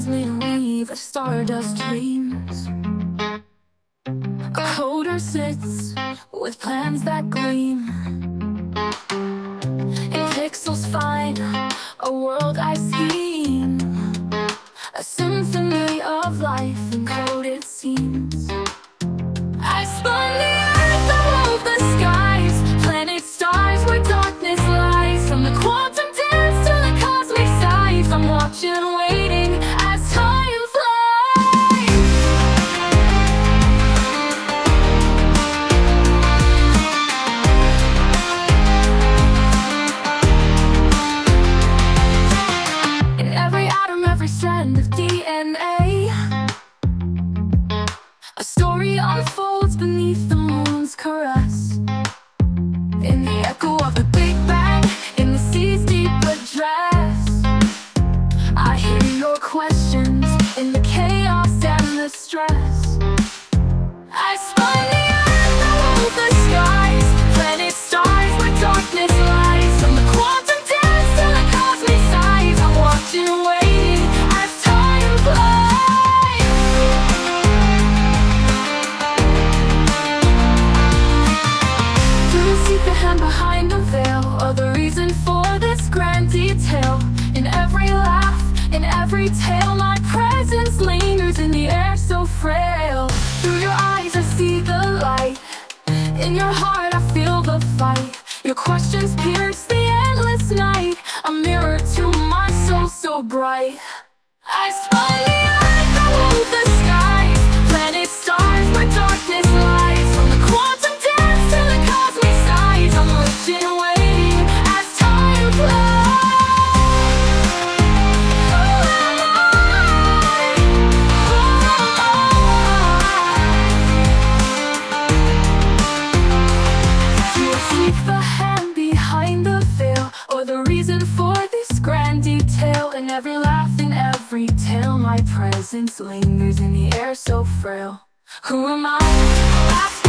cosmic weave of stardust dreams. A coder sits with plans that gleam. In pixels find a world I scheme. Strand of DNA. A story unfolds beneath the moon's caress. In the echo of the Big Bang, in the sea's deep address. I hear your questions in the chaos and the stress. I spun Or the reason for this grand detail. In every laugh, in every tale My presence lingers in the air so frail. Through your eyes I see the light. In your heart I feel the fight. Your questions pierce the endless night. A mirror to my soul so bright. I spun the earth, The hand behind the veil Or the reason for this grand detail. In every laugh, in every tale My presence lingers in the air so frail. Who am I? Ask